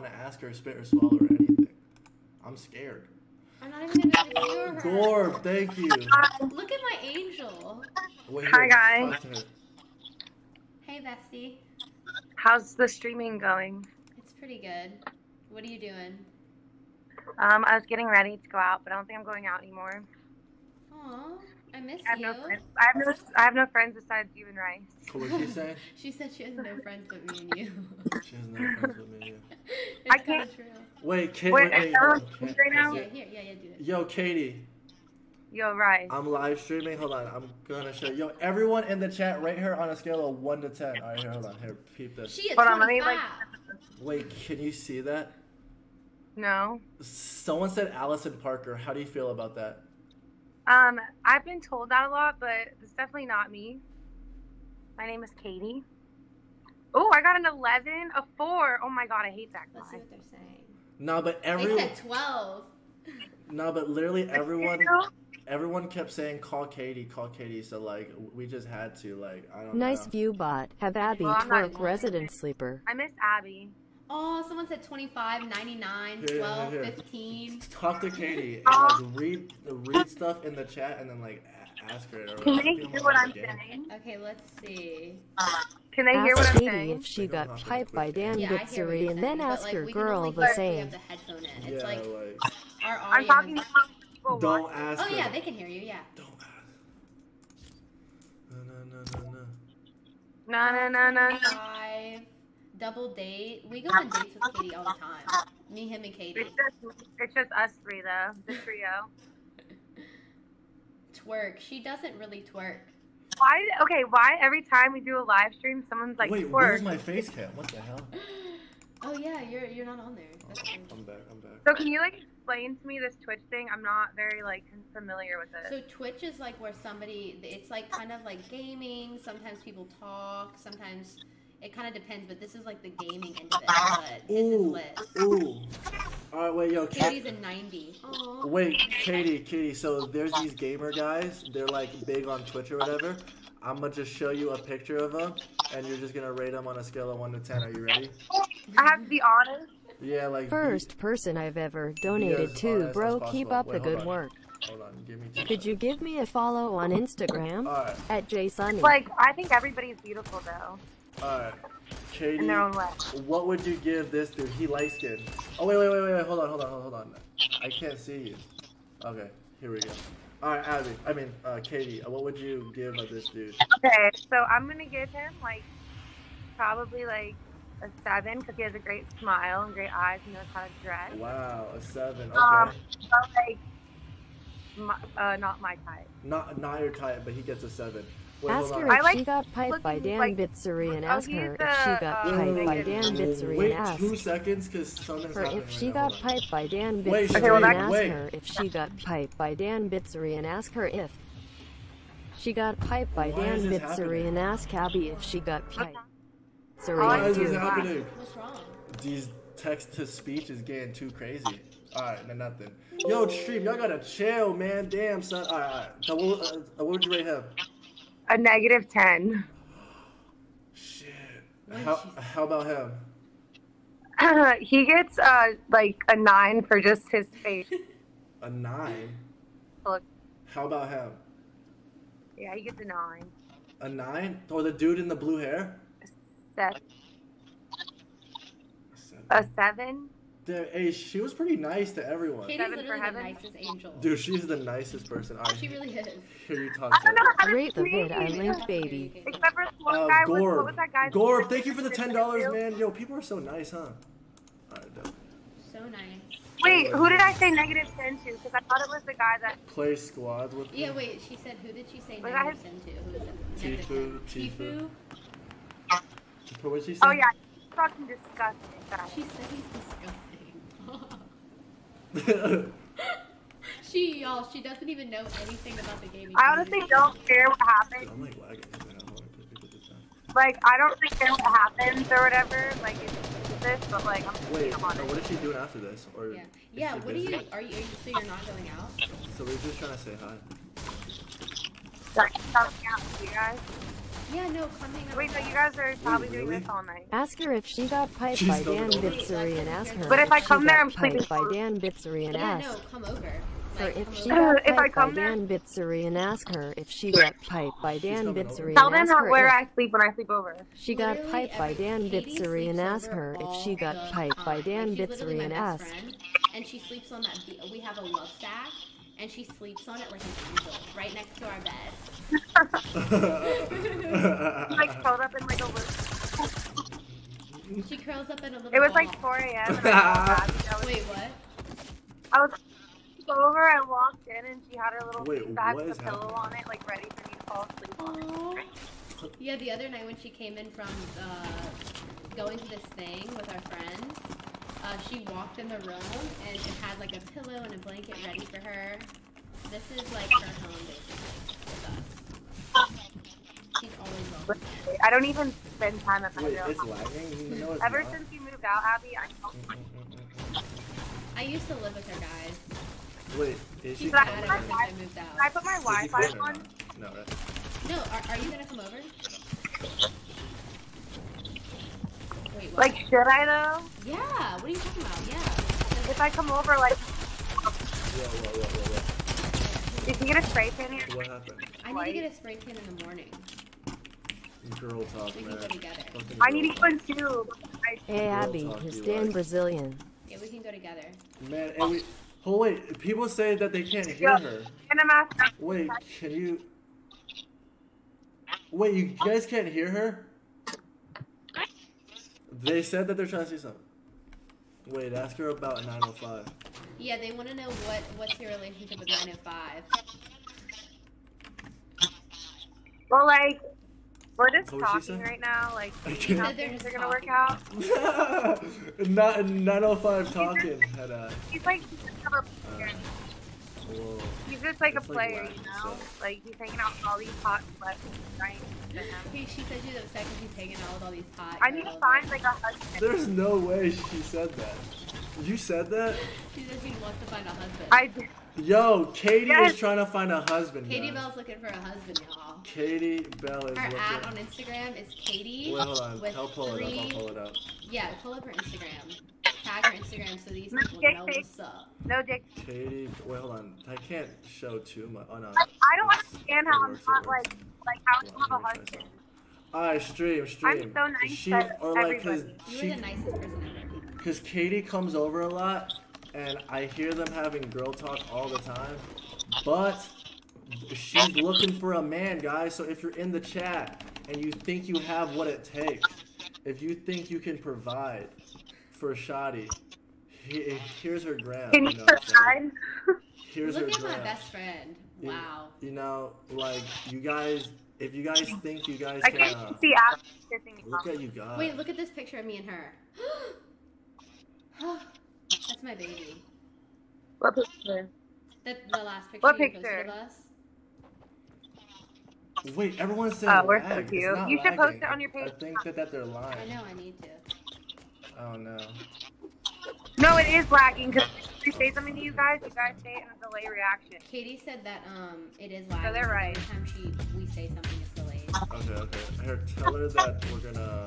want to ask her spit or swallow or anything. I'm scared. I'm not even gonna cure her. Gorb, thank you. Look at my angel. Wait, Hi, guys. talk to her. Hey, Bestie. How's the streaming going? It's pretty good. What are you doing? Um, I was getting ready to go out, but I don't think I'm going out anymore. Aw, I miss I have you. no friends. I have no. I have no friends besides you and Rice. What was she saying? she said she has no friends but me and you. She has no friends with me. Yeah. it's I can't- true. Wait, Kate. Wait, Wait, wait, is everyone hold on, streaming Kate, right now? Yeah, here, yeah, yeah, do it. Yo, Katie. Yo, Rice. I'm live streaming. Hold on. I'm gonna show Yo, everyone in the chat, rate her on a scale of 1 to 10. Alright, here, hold on. Here, peep this. She at Hold on, let me, 25. like- Wait, can you see that? no. Someone said Allison Parker. How do you feel about that? Um, I've been told that a lot, but it's definitely not me. My name is Katie. Oh, I got an 11, a 4. Oh my god, I hate that Let's see what they're saying. No, but They everyone. said 12. No, but literally everyone. Everyone kept saying call Katie, call Katie. So like, we just had to like, I don't Nice know. view bot. Have Abby Well, twerk resident sleeper. I miss Abby. Oh, someone said 25, 99, Here, here, 12, here. 15. Talk to Katie and like um, read read stuff in the chat and then like ask her. Can they hear what I'm organic. saying? Okay, let's see. Uh, can they hear what Ask I'm Katie saying? if she got piped by Dan Yeah, I hear what you're Bilzerian and then but, ask like, your we can girl only the hear we same. have the headphone in. It's Yeah, like like, our I'm talking to people don't watching. ask Oh her. yeah, they can hear you. Yeah. Don't ask. No, no, no, no, no. No, no, no, no, no. Five. Double date. We go on dates with Katie all the time. Me, him, and Katie. It's just, it's just us three, though. The trio. Twerk. She doesn't really twerk. Why? Okay, why every time we do a live stream, someone's like, Wait, twerk? where's my face cam? What the hell? Oh yeah, you're you're not on there. That's. I'm back. I'm back. So can you like explain to me this Twitch thing? I'm not very like familiar with it. So Twitch is like where somebody. It's like kind of like gaming. Sometimes people talk. Sometimes it kind of depends. But this is like the gaming end of it. But this is Ooh, lit. ooh. All right, wait, yo, Katie's a 90. Aw. Wait, Katie, Katie. So there's these gamer guys. They're like big on Twitch or whatever. I'm gonna just show you a picture of them, and you're just gonna rate them on a scale of one to ten. Are you ready? I have to be honest. Yeah, like First person I've ever donated to, bro. Keep up Wait, the good on. work. Hold on, give me. Two Could you give me a follow on Instagram All right, at jsunny? Like I think everybody's beautiful though, all right. Katie, own way. what would you give this dude? He light skinned. Oh wait, wait, wait, wait, wait. Hold on, hold on, hold on. I can't see you. Okay, here we go. All right, Abby. I mean, uh, Katie. What would you give of this dude? Okay, so I'm gonna give him like probably like a seven because he has a great smile and great eyes and knows how to dress. Wow, a seven. Okay. Um, but like, my, uh, not my type. Not not your type, but he gets a seven. Wait, Ask her if like she got piped by Dan like- Bilzerian and Oh, ask her if she got uh, piped by. Dan Bilzerian Wait and ask two seconds, cause her if she now. got piped by Dan Wait, Bilzerian Okay, well, and that- ask her if she got piped by Dan Bilzerian and ask her if she got piped by Dan is this Bilzerian happening? and ask Abby if she got piped. Sorry, Why is this happening? What's wrong? These text to speech is getting too crazy. Alright, then nothing. Yo, stream, y'all gotta chill, man. Damn, son. Alright, alright. So what, uh, what would you rate him? A negative ten. Shit. How, did she say? how about him? he gets uh like a nine for just his face. A nine? Look. How about him? Yeah, he gets a nine. A nine? Or the dude in the blue hair? That's A a seven. Seven. Damn, hey, she was pretty nice to everyone. Katie's Seven for literally the nicest angel. Dude, she's the nicest person. Alright, She really is. here you talk I to don't know her. how to Rate the speak. vid I linked baby. Except for this one Uh, guy. was, what Gorb. was that guy's Gorb, name? thank you for the ten dollars, man. Yo, people are so nice, huh? Alright. So nice. Wait, who did I say negative ten to? Because I thought it was the guy that. Play squads with Yeah, me. wait. She said, who did she say Was negative that sin to? Who was it? Tfue. Tfue. Tfue? What did she say? Oh yeah, he's fucking disgusting. Guy. She said he's disgusting. She, y'all, she doesn't even know anything about the gaming. I honestly community. don't care what happens. I'm like lagging. I don't know why I put- put. Like I don't really care what happens or whatever. Like it's this, but like I'm just Wait, being so what is she doing after this? Or Yeah. Yeah. What are busy? you? Are you? Are you? So you're not going out? So we're just trying to say hi. Like, something out to you guys. Yeah, no, come hang out. Wait, so you guys are probably doing really? this all night. Ask her if she got piped She's by Dan gonna- Bilzerian and ask her But if I come there, got I'm sleeping piped by close. Dan Bilzerian and Yeah, ask no, come over. her Like, if come she over. got If I piped by come there- Dan Bilzerian and ask her if she got piped by Dan coming Bilzerian Tell them ask where I sleep when I sleep over. she got Literally piped by Dan Katie Bilzerian and ask her if she got piped by. Dan Like, Bilzerian and ask and she sleeps on that. be- We have a love sack, and she sleeps on it like an angel, right next to our bed. Like curled up in like a little. She curls up in a little. It was ball. like 4 a.m. I felt bad. I was, Wait, what? I was over. I walked in and she had her little Wait, bag with is a pillow on it, like ready for me to fall asleep on. Aw. Yeah, the other night when she came in from uh, going to this thing with our friends, uh, she walked in the room and it had like a pillow and a blanket ready for her. This is like her home basically with I don't even spend time at my Wait, real it's lagging? You know it's Ever not? since you moved out, Abby, I don't. I used to live with her guys. Wait, is she She's But I bad coming? put my I moved Can. I put my Wi-Fi on? No, right? No, are, are you gonna come over? Wait, what? Like, should I though? yeah. What are you talking about? Yeah. If I come over, like, Whoa, whoa, whoa, whoa, whoa. did you get a spray tan here? What happened? I need to get a spray tan in the morning. Girl talk, man. go together. I girl need talk. one too. I, Hey Abby, talk, is you Dan like. Brazilian? Yeah, we can go together. Man, and we. Oh wait, people say that they can't hear her. and I'm. Wait, can you? Wait, you guys can't hear her? They said that they're trying to say something. Wait, ask her about 905. Yeah, they want to know what what's your relationship with 905. Well, like, we're just What was she talking right now. Like, I seeing how can't- They're things are gonna work out. Not 905 talking. Had I. He's like, he's just a player. Uh, Whoa. He's just like a It's like player, whack, you know. so. Like he's hanging out with all these hot sluts right to him. He, she said she's upset because he's hanging out with all these hot. I need to find like a husband. There's no way she said that. You said that? She said she wants to find a husband. I Yo, Katie Yes. is trying to find a husband. Katie guys. Bell's looking for a husband, y'all. Katie Bell is Her looking. ad on Instagram is Katie. Wait, hold on. with I'll pull it up. three- I'll pull it up. Yeah, pull up her Instagram. Tag her Instagram so these No, people Jake, know Jake. what's up. no dick. Katie, wait, hold on. I can't show too much. Oh no. I don't understand how I'm not like like how Hold I have a let me try husband. something. Alright, stream, stream. so nice she, to or like, cause everybody. You were she, the nicest person ever. cause Katie comes over a lot, and I hear them having girl talk all the time. But she's looking for a man, guys. So if you're in the chat and you think you have what it takes, if you think you can provide for Shadi, he, here's her gram. Can you you know what I'm provide? Here's Look her at my best friend. Wow. You know, like you guys, if you guys think you guys I can, can't uh, see Abby kissing look at you guys. Wait, look at this picture of me and her. That's my baby. What picture? That the last picture What you picture? posted of us. Wait, everyone's saying Oh, we're so cute. not You should post it on your page. I think that, that they're lying. I know I need to. Oh no. No, it is lagging because we say something to you guys, you guys say it in a delay reaction. Katie said that um it is lagging. So they're right. Every time she we say something, it's delayed. Okay, okay. Here, tell her that we're gonna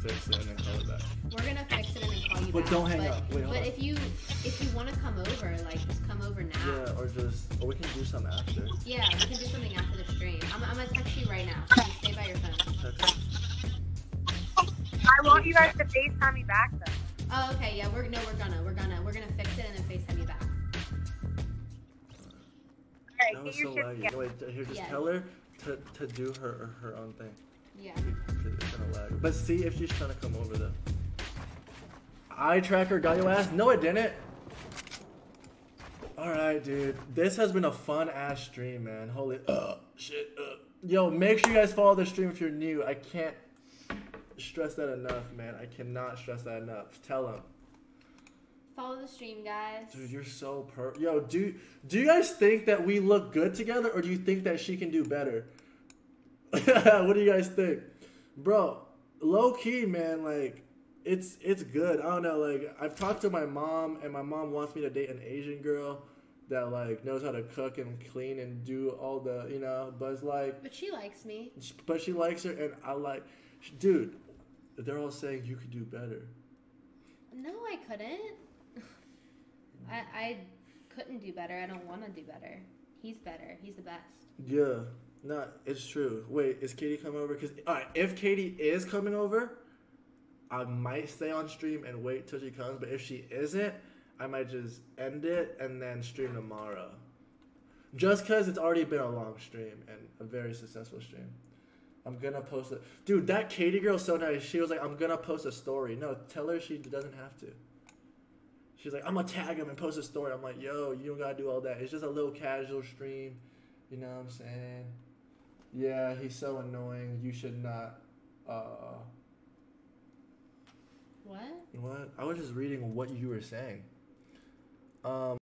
fix it and then call it back. We're gonna fix it and then call you But back. But don't hang but, up. Wait, hold but on. if you if you want to come over, like just come over now. Yeah, or just, or we can do something after. Yeah, we can do something after the stream. I'm, I'm gonna text you right now. Just stay by your phone. Text. I want you guys to FaceTime me back though. Oh, okay. Yeah, we're no, we're gonna, we're gonna, we're gonna fix it and then FaceTime you back. Alright, That get was your so shit laggy. together. Wait, here, just Yeah. tell her to, to do her her own thing. Yeah. It's gonna lag. But see if she's trying to come over though. Eye tracker got your ass? No, it didn't. Alright, dude. This has been a fun ass stream, man. Holy uh shit. Uh. Yo, make sure you guys follow the stream if you're new. I can't stress that enough, man. I cannot stress that enough. Tell them. Follow the stream, guys. Dude, you're so per. Yo, do do you guys think that we look good together, or do you think that she can do better? what do you guys think, bro? Low key, man. Like, it's it's good. I don't know. Like, I've talked to my mom, and my mom wants me to date an Asian girl. that like knows how to cook and clean and do all the you know. But it's like, But she likes me. but she likes her, and I like, dude. They're all saying you could do better. No, I couldn't. I I couldn't do better. I don't want to do better. He's better. He's the best. Yeah, no, it's true. Wait, is Katie coming over? Because all right, if Katie is coming over, I might stay on stream and wait till she comes. But if she isn't, I might just end it and then stream tomorrow. Just because it's already been a long stream and a very successful stream. I'm gonna post it. Dude, that Katie girl's so nice. She was like, I'm gonna post a story. No, tell her she doesn't have to. She's like, I'm gonna tag him and post a story. I'm like, yo, you don't gotta do all that. It's just a little casual stream. You know what I'm saying? Yeah, he's so annoying. You should not. Uh, What? what? I was just reading what you were saying. Um.